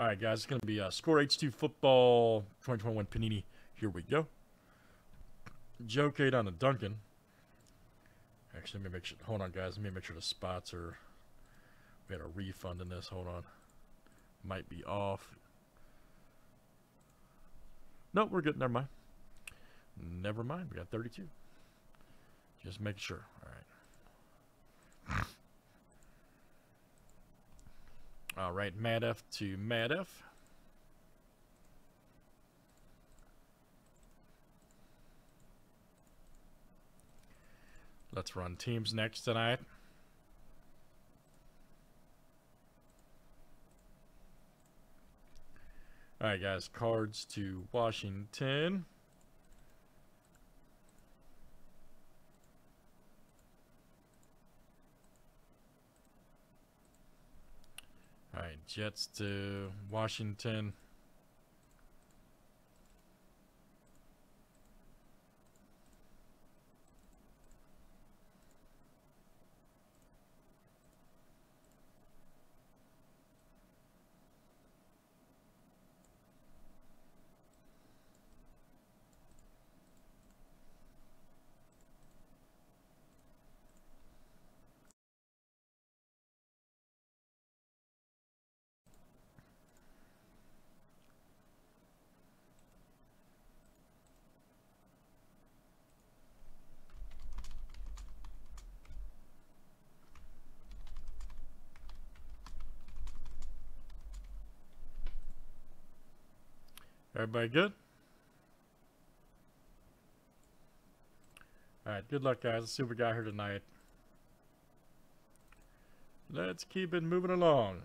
All right, guys, it's going to be uh, Score H2 Football 2021 Panini. Here we go. Joe K down to Duncan. Actually, let me make sure. Hold on, guys. Let me make sure the spots are. We had a refund in this. Hold on. Might be off. No, we're good. Never mind. Never mind. We got 32. Just make sure. All right. All right, Mad F to Mad F. Let's run teams next tonight. All right, guys, cards to Washington. Jets to Washington. Everybody good? Alright, good luck guys. Let's see what we got here tonight. Let's keep it moving along.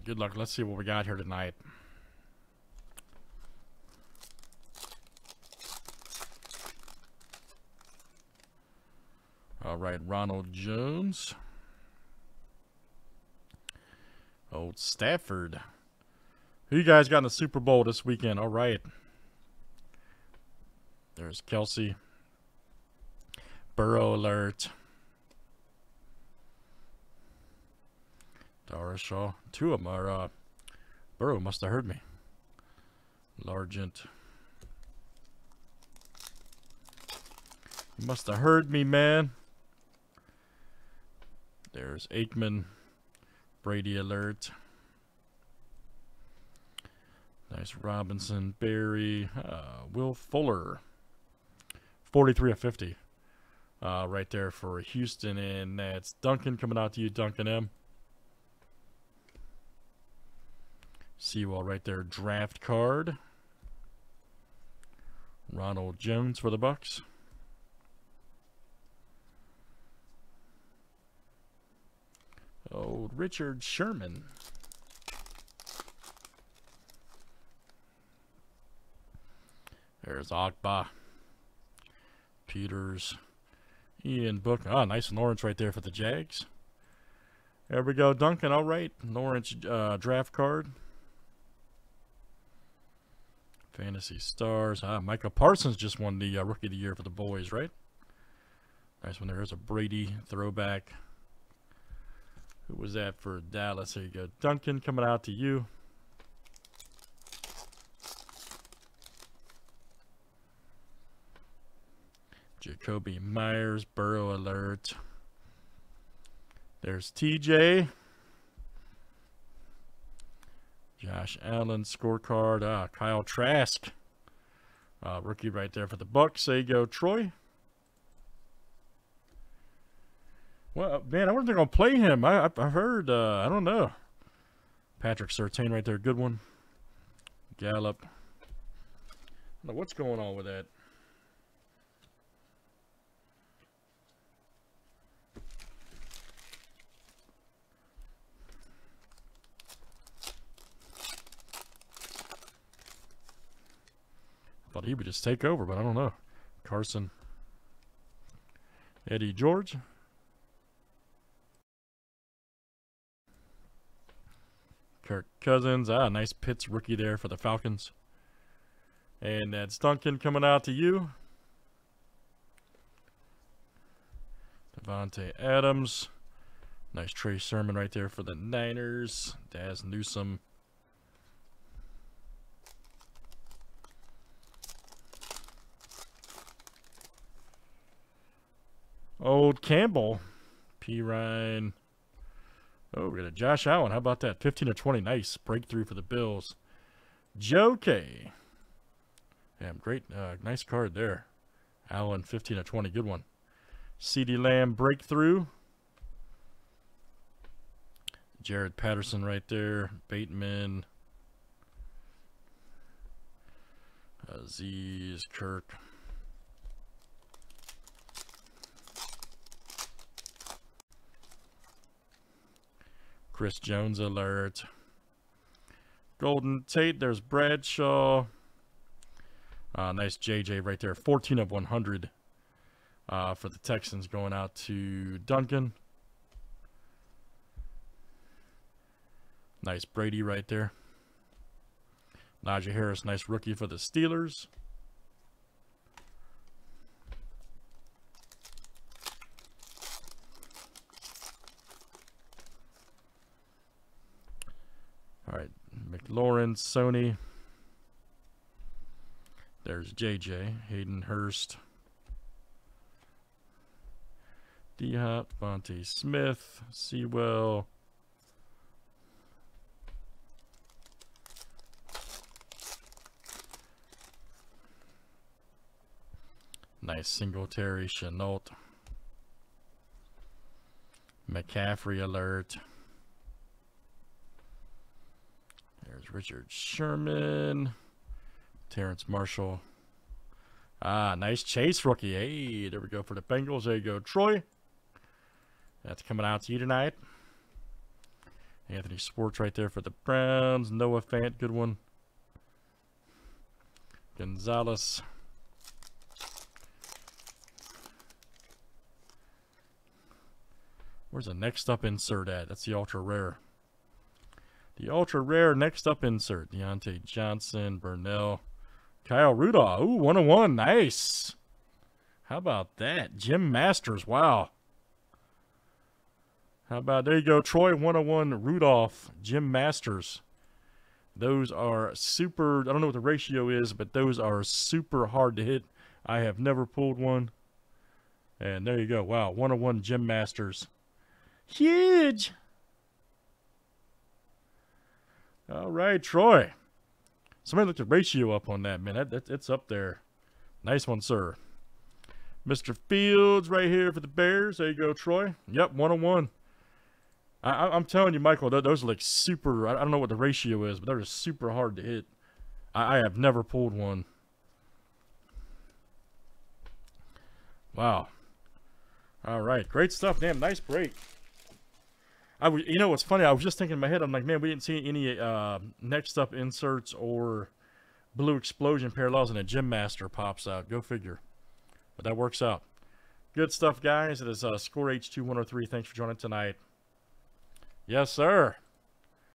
Right, good luck. Let's see what we got here tonight. All right, Ronald Jones. Old Stafford. Who you guys got in the Super Bowl this weekend? All right. There's Kelce. Burrow alert. Darrisaw. Two of them are, uh, Burrow must have heard me. Largent. You must have heard me, man. There's Aikman. Brady alert. Nice Robinson, Barry, uh, Will Fuller. 43 of 50. Uh, right there for Houston, and that's Duncan coming out to you, Duncan M. Sewell right there, draft card. Ronald Jones for the Bucks. Old Richard Sherman. There's Ogba. Peters. Ian Book. Ah, nice orange right there for the Jags. There we go, Duncan. All right, orange uh, draft card. Fantasy Stars. Ah, Micah Parsons just won the uh, Rookie of the Year for the boys, right? Nice one. There's a Brady throwback. Who was that for Dallas? There you go. Duncan coming out to you. Jakobi Myers, Burrow alert. There's TJ. Josh Allen scorecard. Ah, Kyle Trask. Uh, rookie right there for the Bucks. There you go, Troy. Well, man, I wonder if they're going to play him. I, I, heard, uh, I don't know. Patrick Surtain right there, good one. Gallup. I don't know what's going on with that. Thought he would just take over, but I don't know. Carson. Eddie George. Kirk Cousins. Ah, nice Pitts rookie there for the Falcons. And that's Duncan coming out to you. Davante Adams. Nice Trey Sermon right there for the Niners. Dazz Newsome. Old Campbell. P. Ryan. Oh, we got a Josh Allen. How about that? 15 to 20. Nice breakthrough for the Bills. Joe K. Damn, great. Uh, nice card there. Allen, 15 to 20. Good one. CeeDee Lamb breakthrough. Jaret Patterson right there. Bateman. Aziz Kirk. Chris Jones alert. Golden Tate, there's Bradshaw. Uh, nice JJ right there. 14 of 100 uh, for the Texans going out to Duncan. Nice Brady right there. Najee Harris, nice rookie for the Steelers. All right, McLaurin, Sony. There's JJ, Hayden Hurst. D Hop, Bonte Smith, Sewell. Nice Singletary, Chenault. McCaffrey alert. There's Richard Sherman. Terrace Marshall. Ah, nice chase rookie. Hey, there we go for the Bengals. There you go, Troy. That's coming out to you tonight. Anthony Schwartz right there for the Browns. Noah Fant, good one. Gonzalez. Where's the next up insert at? That's the ultra rare. The ultra rare next up insert. Diontae Johnson, Burnell, Kyle Rudolph. Ooh, 101. Nice. How about that? Gem Masters. Wow. How about there you go, Troy 101 Rudolph, Gem Masters. Those are super I don't know what the ratio is, but those are super hard to hit. I have never pulled one. And there you go. Wow, 101 Gem Masters. Huge. All right, Troy. Somebody looked the ratio up on that, man. That, that, it's up there. Nice one, sir. Mr. Fields right here for the Bears. There you go, Troy. Yep, 101. I, am telling you, Michael, those are like super. I don't know what the ratio is, but they're just super hard to hit. I, I have never pulled one. Wow. All right, great stuff. Damn, nice break. I was, you know, what's funny? I was just thinking in my head. I'm like, man, we didn't see any uh, next up inserts or blue explosion parallels, and a Gem Master pops out. Go figure. But that works out. Good stuff, guys. It is uh, Score H2 103. Thanks for joining tonight. Yes, sir.